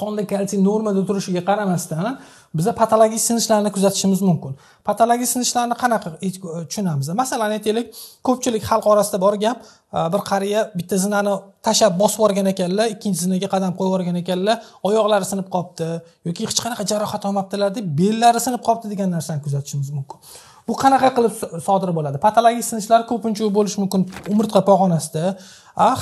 qonda kalsiy normada turishiga qaramasdan biza patologik sinishlarni kuzatishimiz mumkin. Patologik sinishlarni qanaqa e, tushunamiz? Masalan aytaylik ko'pchilik xalq orasida bor gap Э, bir qariya bitta zinani tashlab bosib yuborgan ekanlar ikkinchi zinaga qadam qo'yib yuborgan ekanlar oyoqlari sinib qolibdi yoki hech qanaqa jarohat olmabdilar deb bellari sinib qolibdi degan narsani kuzatishimiz mumkin. Bu qanaqa qilib sodir bo'ladi? Patologik sinishlar ko'pincha bo'lishi mumkin umurtqa pog'onasida.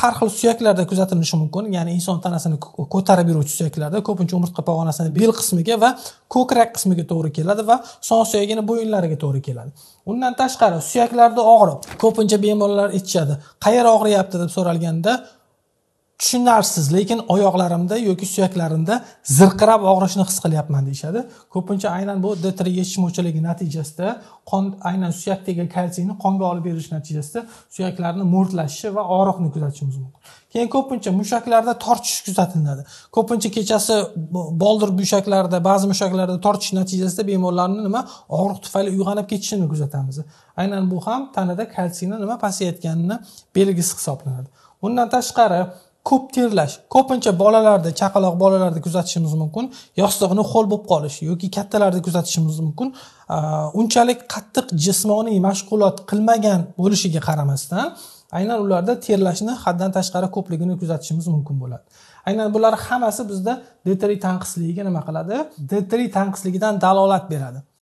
Har xil suyaklarda kuzatilishi mumkin ya'ni inson tanasini ko'tarib yuruvchi suyaklarda ko'pincha umurtqa pog'onasini bel qismiga va ko'krak qismiga to'g'ri keladi va son suyagini bo'yinlariga to'g'ri keladi. Undan tashqari suyaklarda og'riq ko'pincha bemorlar aytishadi qayer og'riyapti deb so'ralganda tushunarsiz lekin oyoqlarimda yoki suyaklarimda zirqirab og'rishni his qilyapman deyishadi. Ko'pincha aynan bu d tri yetishmovchiligi natijasida qon aynan suyakdagi kalsiyni qonga olib berish natijasida suyaklarni mo'rtlashishi va og'riqni kuzatishimiz mumkin. Keyin ko'pincha mushaklarda tortish kuzatiladi. Ko'pincha kechasi boldir mushaklarda ba'zi mushaklarda tortish natijasida bemorlarni nima og'riq tufayli uyg'onib ketishini kuzatamiz. Aynan bu ham tanada kalsiyni nima pasayayotganini belgisi hisoblanadi. Undan tashqari ko'p terlash ko'pincha bolalarda chaqaloq bolalarda kuzatishimiz mumkin yostig'ini ho'l bo'lib qolish yoki kattalarda kuzatishimiz mumkin unchalik qattiq jismoniy mashg'ulot qilmagan bo'lishiga qaramasdan aynan ularda terlashni haddan tashqari ko'pligini kuzatishimiz mumkin bo'ladi. Aynan bular hammasi bizda d tanqisligiga nima qiladi? D tanqisligidan dalolat beradi.